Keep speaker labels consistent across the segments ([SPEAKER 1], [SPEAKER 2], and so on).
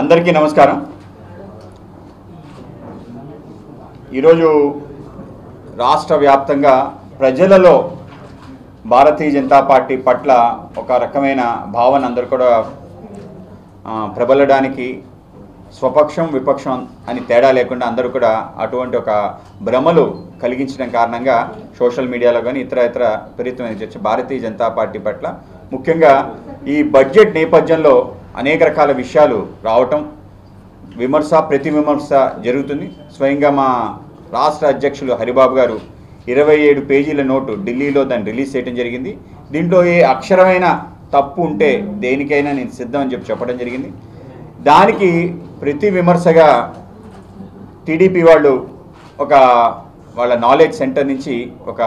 [SPEAKER 1] అందరికీ నమస్కారం. ఈరోజు రాష్ట్ర వ్యాప్తంగా ప్రజలలో భారతీయ జనతా పార్టీ పట్ల ఒక రకమైన భావన అందరూ కూడా ప్రబలడానికి స్వపక్షం విపక్షం అని తేడా లేకుండా అందరూ కూడా అటువంటి ఒక భ్రమలు కలిగించడం కారణంగా సోషల్ మీడియాలో కానీ ఇతర ఇతర విపరీతమైన భారతీయ జనతా పార్టీ పట్ల ముఖ్యంగా ఈ బడ్జెట్ నేపథ్యంలో అనేక రకాల విషయాలు రావటం విమర్శ ప్రతి విమర్శ జరుగుతుంది. స్వయంగా మా రాష్ట్ర అధ్యక్షులు హరిబాబు గారు ఇరవై ఏడు పేజీల నోటు ఢిల్లీలో దాన్ని రిలీజ్ చేయడం జరిగింది. దీంట్లో ఏ అక్షరమైన తప్పు ఉంటే దేనికైనా నేను సిద్ధం అని చెప్పి చెప్పడం జరిగింది. దానికి ప్రతి విమర్శగా టీడీపీ వాళ్ళు ఒక వాళ్ళ నాలెడ్జ్ సెంటర్ నుంచి ఒక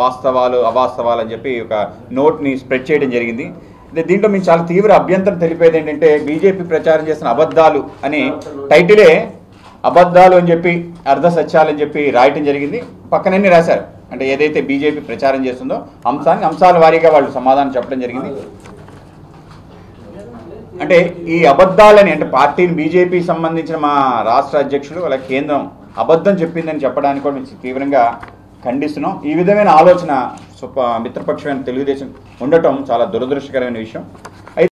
[SPEAKER 1] వాస్తవాలు అవాస్తవాలు అని చెప్పి ఒక నోట్ని స్ప్రెడ్ చేయడం జరిగింది. దీంట్లో మేము చాలా తీవ్ర అభ్యంతరం తెలిపేది ఏంటంటే బీజేపీ ప్రచారం చేసిన అబద్ధాలు అని టైటిలే అబద్ధాలు అని చెప్పి అర్ధ సత్యాలు అని చెప్పి రాయటం జరిగింది. పక్కనన్నీ రాశారు? అంటే ఏదైతే బీజేపీ ప్రచారం చేస్తుందో అంశాన్ని అంశాల వారీగా వాళ్ళు సమాధానం చెప్పడం జరిగింది. అంటే ఈ అబద్ధాలని అంటే పార్టీని బీజేపీ సంబంధించిన మా రాష్ట్ర అధ్యక్షుడు వాళ్ళ కేంద్రం అబద్ధం చెప్పిందని చెప్పడానికి కూడా మేము తీవ్రంగా ఖండిస్తున్నాం. ఈ విధమైన ఆలోచన మిత్రపక్షమైన తెలుగుదేశం ఉండటం చాలా దురదృష్టకరమైన విషయం.